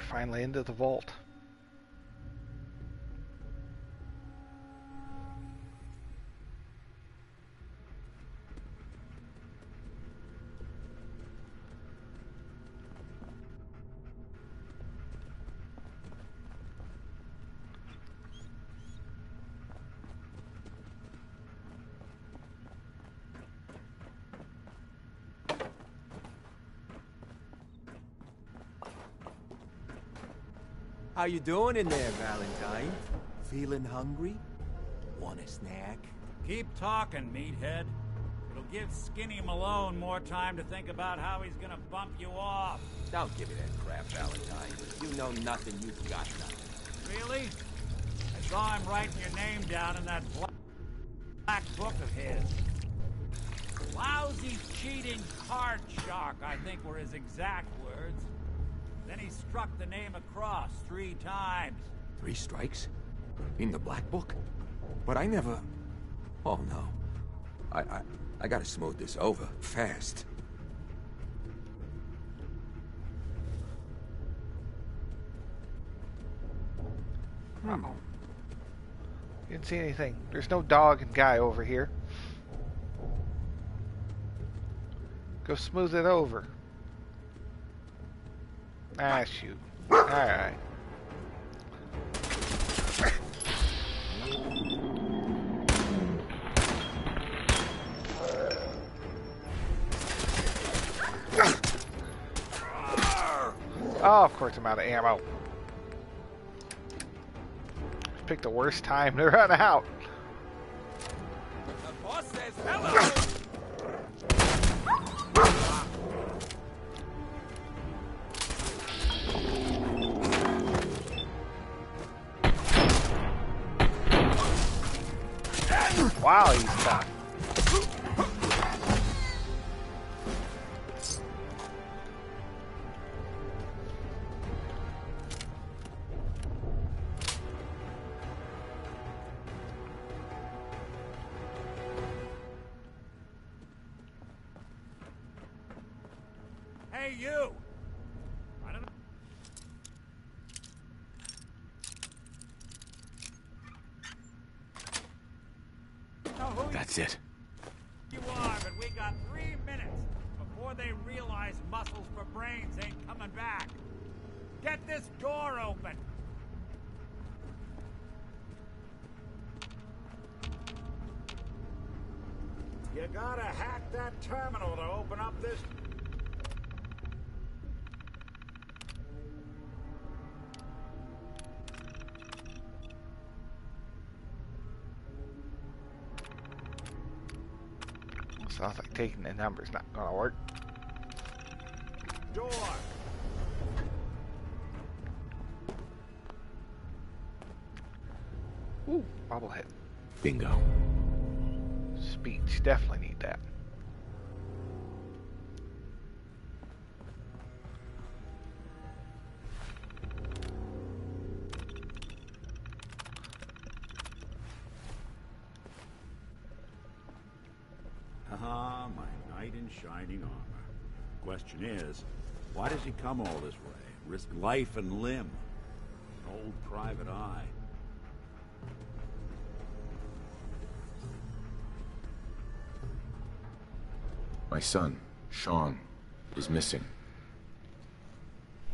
Finally into the vault. How you doing in there, Valentine? Feeling hungry? Want a snack? Keep talking, meathead. It'll give Skinny Malone more time to think about how he's gonna bump you off. Don't give me that crap, Valentine. You know nothing, you've got nothing. Really? I saw him writing your name down in that bl- black book of his. Lousy, cheating card shark, I think were his exact words. Then he struck the name across three times. Three strikes? In the black book? But I never... Oh, no. I, I, I gotta smooth this over, fast. Hmm. Didn't see anything. There's no dog and guy over here. Go smooth it over. Ah, shoot. Alright. Oh, of course I'm out of ammo. Picked the worst time to run out. Before they realize muscles for brains ain't coming back. Get this door open! You gotta hack that terminal to open up this. Sounds like taking the number's not gonna work. Door. Ooh, bobblehead. Bingo. Speech, definitely why does he come all this way? Risk life and limb? An old private eye. My son, Sean, is missing.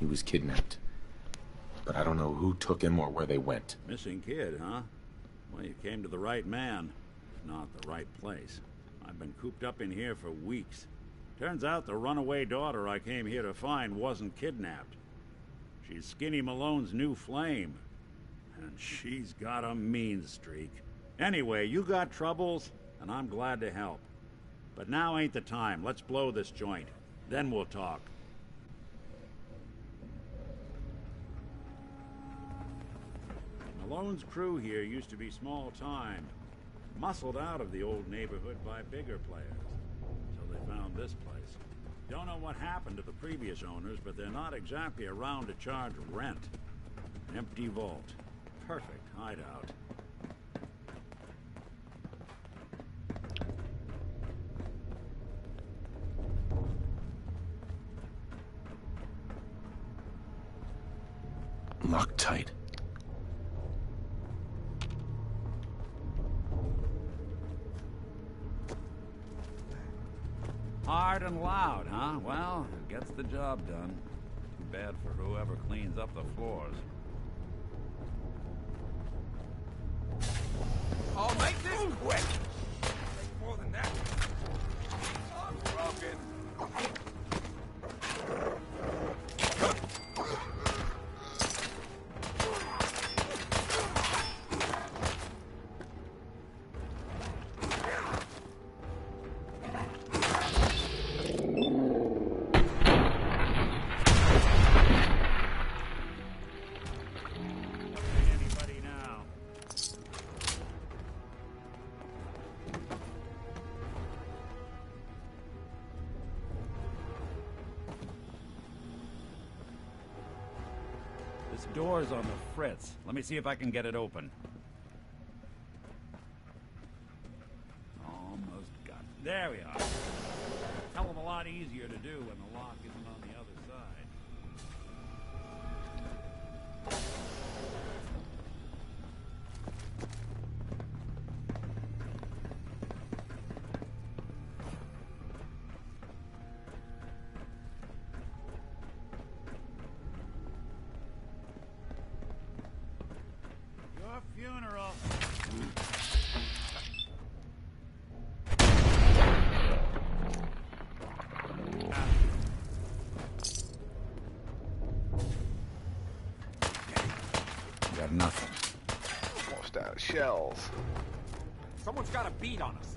He was kidnapped. But I don't know who took him or where they went. Missing kid, huh? Well, you came to the right man, if not the right place. I've been cooped up in here for weeks. Turns out the runaway daughter I came here to find wasn't kidnapped. She's Skinny Malone's new flame. And she's got a mean streak. Anyway, you got troubles, and I'm glad to help. But now ain't the time. Let's blow this joint. Then we'll talk. Malone's crew here used to be small time. Muscled out of the old neighborhood by bigger players. Found this place. Don't know what happened to the previous owners, but they're not exactly around to charge rent. Empty vault. Perfect hideout. Loctite. Hard and loud, huh? Well, it gets the job done. Too bad for whoever cleans up the floors. I'll make this quick! Let me see if I can get it open. Beat on us.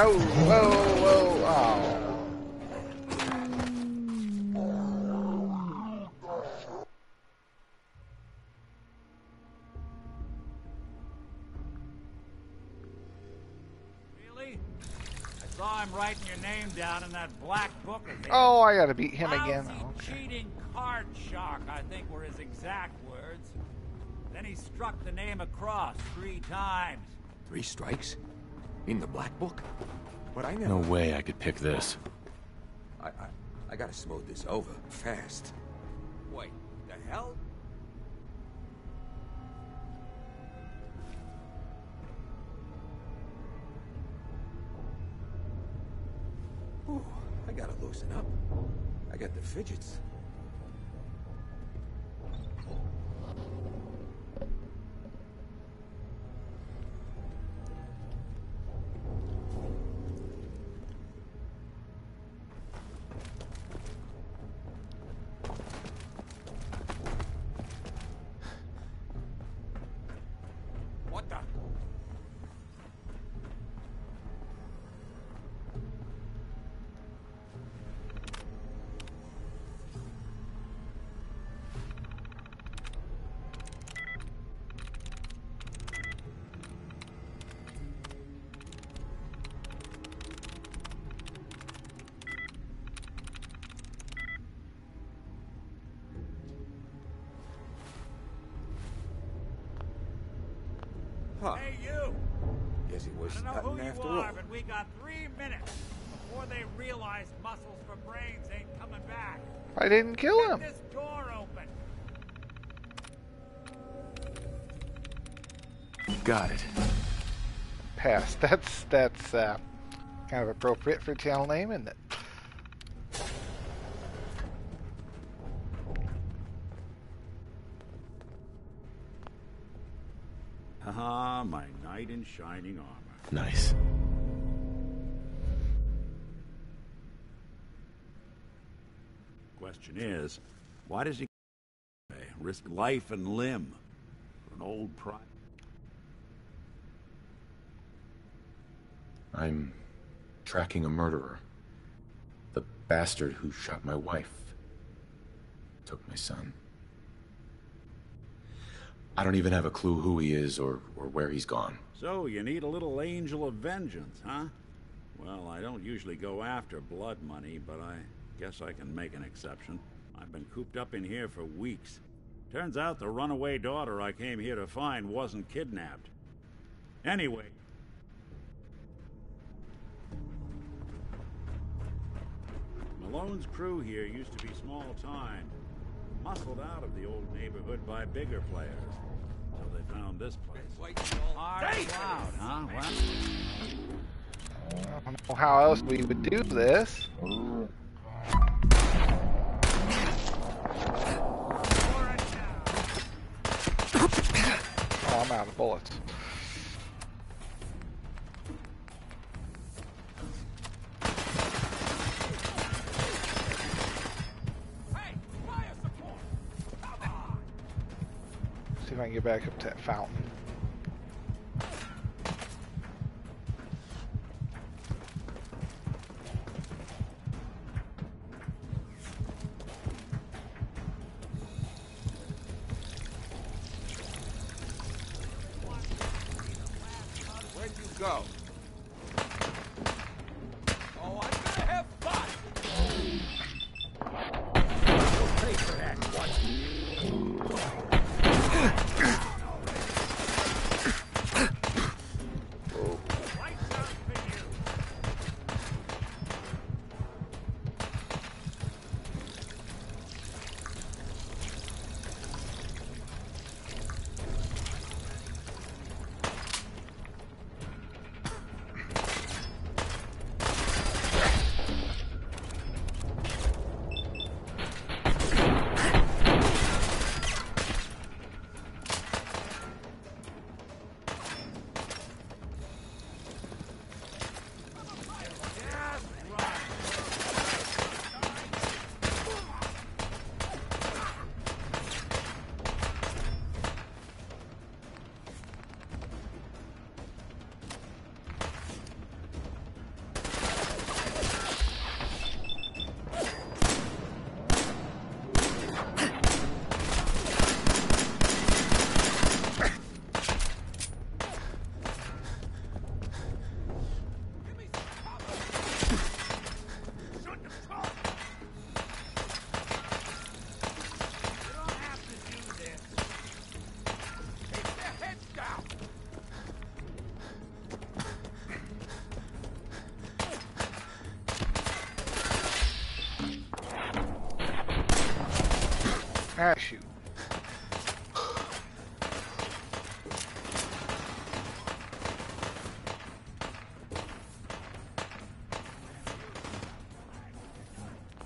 Oh, whoa, whoa, oh. Really? I saw him writing your name down in that black book of his. Oh, I gotta beat him again. Lousy, Oh, okay. cheating card shark, I think were his exact words. Then he struck the name across three times. Three strikes? In the black book? But I never... No way I could pick this. I, I, I gotta smooth this over, fast. Wait, the hell? Ooh, I gotta loosen up. I got the fidgets. Huh. Hey, you! Guess he was I don't know cutting who you after are, all. but we got three minutes before they realize muscles for brains ain't coming back. I didn't kill him. Get this door open. Got it. Pass. That's that's uh, kind of appropriate for a channel name, isn't it? Shining armor. Nice. Question is, why does he risk life and limb for an old pride? I'm tracking a murderer. The bastard who shot my wife. Took my son. I don't even have a clue who he is or, or where he's gone. So you need a little angel of vengeance, huh? Well, I don't usually go after blood money, but I guess I can make an exception. I've been cooped up in here for weeks. Turns out the runaway daughter I came here to find wasn't kidnapped. Anyway. Malone's crew here used to be small time. Muscled out of the old neighborhood by bigger players. So they found this place. Hard cloud, huh? Well, I don't know how else we would do this. Oh, I'm out of bullets. Can get back up to that fountain.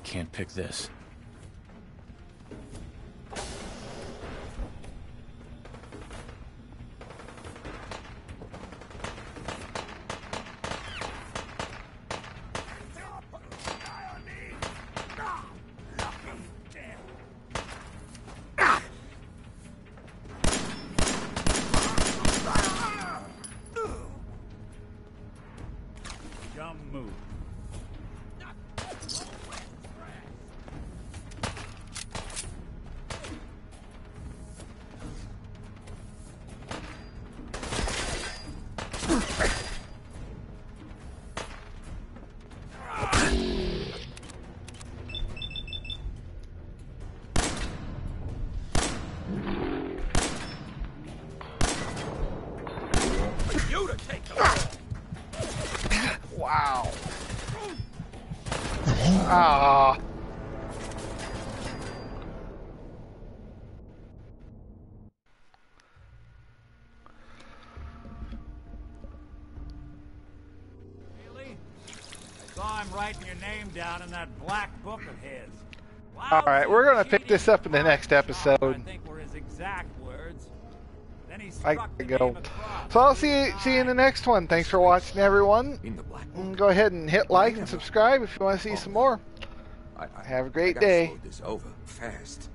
Can't pick this. Down in that black book of his. All right, we're gonna pick this up in the next episode. I think were his exact words. Then he struck gotta the go. So I'll see see you in the next one. Thanks for watching, everyone. And mm, go ahead and hit like and subscribe if you want to see some more. Have a great gotta day. this over fast.